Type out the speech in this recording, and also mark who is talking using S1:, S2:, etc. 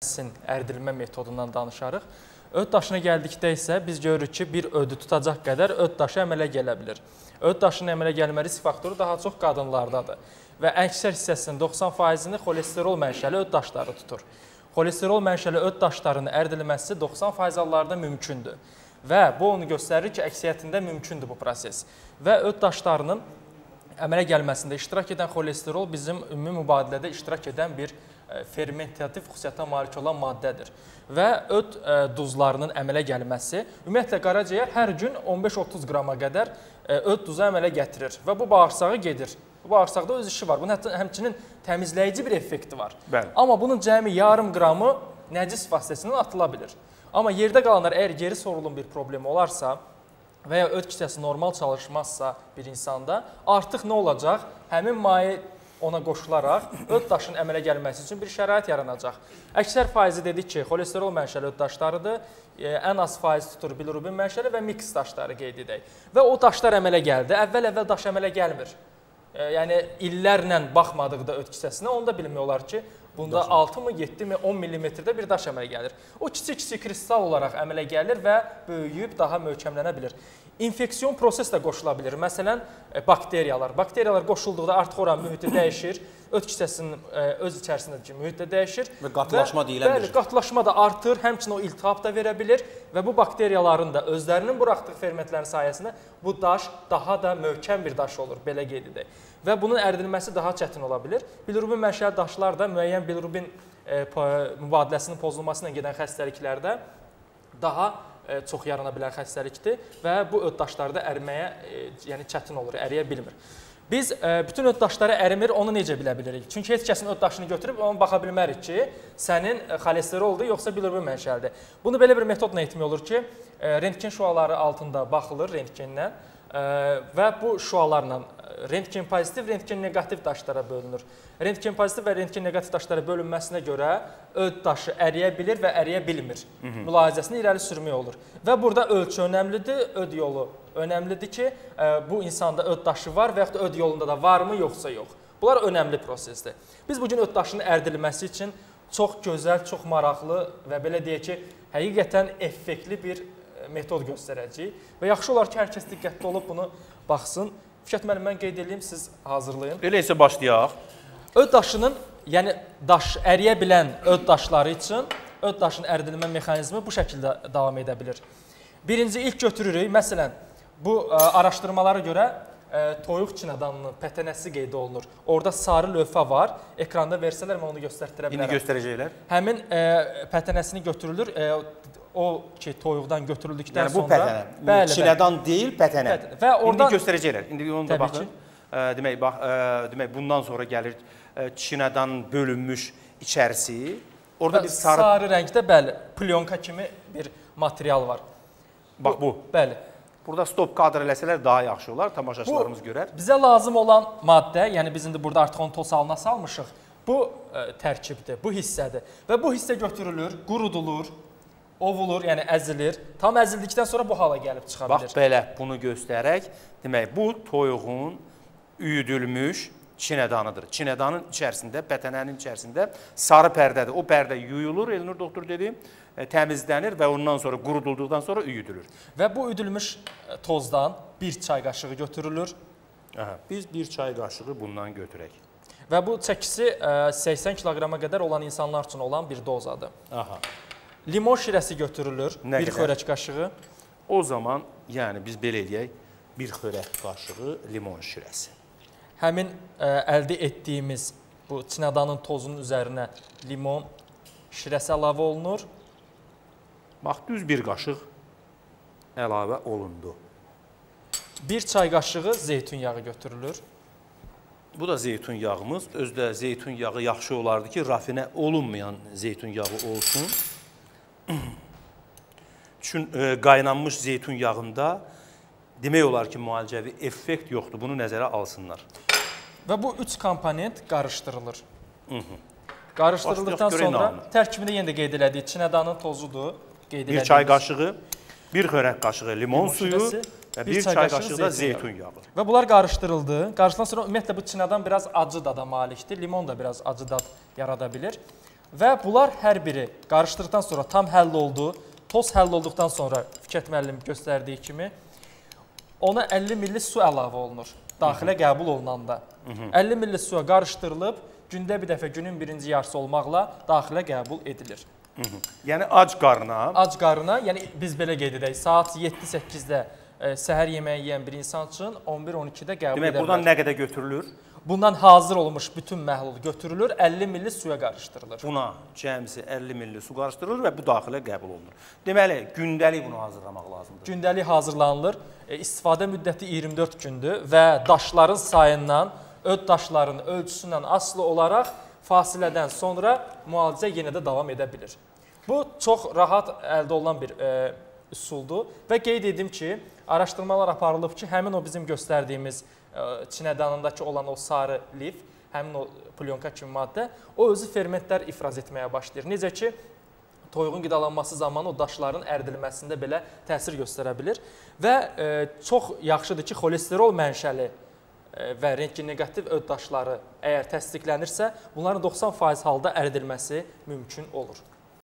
S1: sin ərdilmə metodundan danışarıq. Öd daşına gəldikdə isə biz görürük ki, bir ödü tutacaq qədər öd daşı əmələ gələ bilər. Öd daşının əmələ gəlmə risk faktoru daha çox qadınlardadır və əksər hissəsinin 90%-ni xolesterol mənşəli öd daşları tutur. Xolesterol mənşəli öd daşlarının ərdilməsi 90% hallarda mümkündür. Və bu onu göstərir ki, əksəriyyətində mümkündür bu proses. Və öd daşlarının əmələ gəlməsində iştirak edən xolesterol bizim ümumi mübadilədə iştirak edən bir fermentativ xüsusiyyətə malik olan maddədir. Və öd duzlarının əmələ gəlməsi ümumiyyətlə qaraciyər hər gün 15-30 qrama qədər öd duzu əmələ gətirir və bu bağırsağa gedir. Bu bağırsaqda öz işi var. Bunun hətta həmçinin təmizləyici bir effekti var.
S2: Bəli.
S1: Amma bunun cəmi yarım qramı nəcis vasitəsilə atıla bilir. Amma yerdə qalanlar əgər geri sorulun bir problemi olarsa, və ya öd kisəsi normal çalışmazsa bir insanda artıq nə olacaq? Həmin maye ona qoşularaq öd daşının əmələ gəlməsi üçün bir şərait yaranacaq. Əksər faizi dedik ki, xolesterol mənşəli öd daşlarıdır. E, ən az faiz tutur bilirubin mənşəli və miks daşları qeyd edək. Və o daşlar əmələ gəldi. Əvvəl-əvvəl daş əmələ gəlmir. E, yəni illərlə baxmadıqda öd kisəsinə onu da bilmək olar ki, Bunda 6 mı, 7 mi, 10 millimetrdə bir daş əmələ gəlir. O kiçik-kiçik kristal olaraq əmələ gəlir və böyüyüb daha möhkəmlənə bilir. İnfeksion proses də qoşula bilir. Məsələn, e, bakteriyalar. Bakteriyalar qoşulduqda artıq oranın mühiti dəyişir. Öd kisəsinin e, öz içərisindəki mühit də dəyişir
S2: və qatlaşma deyilən
S1: bəli, qatlaşma da artır, həmçinin o iltihab da verə bilir və bu bakteriyaların da özlərinin buraxdığı fermentlərin sayəsində bu daş daha da möhkəm bir daş olur, belə qeyd edək və bunun ərdilməsi daha çətin ola bilər. Bilirubin mənşəli daşlar da müəyyən bilirubin e, mübadiləsinin pozulması ilə gedən xəstəliklərdə daha e, çox yarana bilən xəstəlikdir və bu öd daşları da əriməyə, e, yəni çətin olur, əriyə bilmir. Biz e, bütün öd daşları ərimir, onu necə bilə bilirik? Çünki heç kəsin öd daşını götürüb ona baxa bilmərik ki, sənin e, xolesteroldur yoxsa bilirubin mənşəlidir. Bunu belə bir metodla etmək olur ki, e, rentgen şüaları altında baxılır rentgenlə və bu şualarla rentgen pozitiv, rentgen neqativ daşlara bölünür. Rentgen pozitiv və rentgen neqativ daşlara bölünməsinə görə öd daşı əriyə bilir və əriyə bilmir. Mülahizəsini irəli sürmək olur. Və burada ölçü önəmlidir, öd yolu önəmlidir ki, bu insanda öd daşı var və yaxud öd yolunda da varmı, yoxsa yox. Bunlar önəmli prosesdir. Biz bu gün öd daşının ərdilməsi üçün çox gözəl, çox maraqlı və belə deyək ki, həqiqətən effektli bir metod göstərəcəyik və yaxşı olar ki, hər kəs diqqətli olub bunu baxsın. Fikət müəllim, mən qeyd edeyim, siz hazırlayın.
S2: Elə isə başlayaq.
S1: Öd daşının, yəni daş əriyə bilən öd daşları üçün öd daşının ərdilmə mexanizmi bu şəkildə davam edə bilir. Birinci ilk götürürük. Məsələn, bu ə, araşdırmalara görə toyuq çinadanının pətənəsi qeyd olunur. Orada sarı lövhə var. Ekranda versələr mən onu göstərdirə bilərəm.
S2: İndi göstərəcəklər.
S1: Həmin ə, e, pətənəsini götürülür. Ə, o ki toyuqdan götürüldükdən
S2: yəni, bu
S1: sonra
S2: pətənə. Bəli, çilədan bəli. deyil, pətənə. Pət və oradan İndi göstərəcəklər. İndi onu da baxın. Ə, demək bax, ə, demək bundan sonra gəlir ə, çinədan bölünmüş içərisi. Orada bir sarı
S1: sarı rəngdə bəli, plyonka kimi bir material var.
S2: Bax bu.
S1: Bəli.
S2: Burada stop kadr eləsələr daha yaxşı olar, tamaşaçılarımız bu, görər.
S1: Bizə lazım olan maddə, yəni biz indi burada artıq onu toz halına salmışıq. Bu ə, tərkibdir, bu hissədir və bu hissə götürülür, qurudulur, ovulur, yəni əzilir. Tam əzildikdən sonra bu hala gəlib çıxa bilir.
S2: Bax belə bunu göstərək, demək bu toyuğun üyüdülmüş çinədanıdır. Çinədanın içərisində, bətənənin içərisində sarı pərdədir. O pərdə yuyulur, Elnur doktor dedi, e, təmizlənir və ondan sonra qurudulduqdan sonra üyüdülür.
S1: Və bu üdülmüş e, tozdan bir çay qaşığı götürülür.
S2: Aha, biz bir çay qaşığı bundan götürək.
S1: Və bu çəkisi 80 e, kiloqrama qədər olan insanlar üçün olan bir dozadır.
S2: Aha.
S1: Limon şirəsi götürülür, Nə bir qədər? xörək qaşığı.
S2: O zaman, yəni biz belə eləyək, bir xörək qaşığı limon şirəsi.
S1: Həmin ə, əldə etdiyimiz bu çinadanın tozunun üzərinə limon şirəsi əlavə olunur.
S2: Bax, düz bir qaşıq əlavə olundu.
S1: Bir çay qaşığı zeytun yağı götürülür.
S2: Bu da zeytun yağımız. Özdə zeytun yağı yaxşı olardı ki, rafinə olunmayan zeytun yağı olsun. Çün e, qaynanmış zeytun yağında demək olar ki, müalicəvi effekt yoxdur. Bunu nəzərə alsınlar.
S1: Və bu üç komponent qarışdırılır. -hı. Qarışdırıldıqdan sonra tərkibində yenə də qeyd elədik, çinədanın tozudur, qeyd elədik.
S2: Bir çay qaşığı, bir xörək qaşığı limon, limon suyu və bir, çay, qaşığı da zeytun yağı.
S1: Və bunlar qarışdırıldı. Qarışdıqdan sonra ümumiyyətlə bu çinadan biraz acı dada malikdir. Limon da biraz acı dad yarada bilir. Və bunlar hər biri qarışdıqdan sonra tam həll oldu. Toz həll olduqdan sonra Fikret müəllim göstərdiyi kimi ona 50 milli su əlavə olunur daxilə qəbul olunanda. 50 milli suya qarışdırılıb gündə bir dəfə günün birinci yarısı olmaqla daxilə qəbul edilir.
S2: Yəni ac qarına
S1: Ac qarına, yəni biz belə qeyd edək, saat 7-8-də e, səhər yeməyi yeyən bir insan üçün 11-12-də qəbul
S2: demək
S1: edə
S2: buradan nə qədər götürülür?
S1: Bundan hazır olmuş bütün məhlul götürülür, 50 milli suya qarışdırılır.
S2: Buna cəmsi 50 milli su qarışdırılır və bu daxilə qəbul olunur. Deməli, gündəlik bunu hazırlamaq lazımdır.
S1: Gündəlik hazırlanılır. E, istifadə müddəti 24 gündür və daşların sayından, öd daşlarının ölçüsündən asılı olaraq fasilədən sonra müalicə yenə də davam edə bilir. Bu çox rahat əldə olunan bir e, üsuldur və qeyd edim ki, araşdırmalar aparılıb ki, həmin o bizim göstərdiyimiz e, çinədanındakı olan o sarı lif, həmin o plyonka kimi maddə, o özü fermentlər ifraz etməyə başlayır. Necə ki, toyuğun qidalanması zamanı o daşların əridilməsində belə təsir göstərə bilir və e, çox yaxşıdır ki, xolesterol mənşəli e, və rentgen neqativ öd daşları əgər təsdiqlənirsə, bunların 90% halda əridilməsi mümkün olur.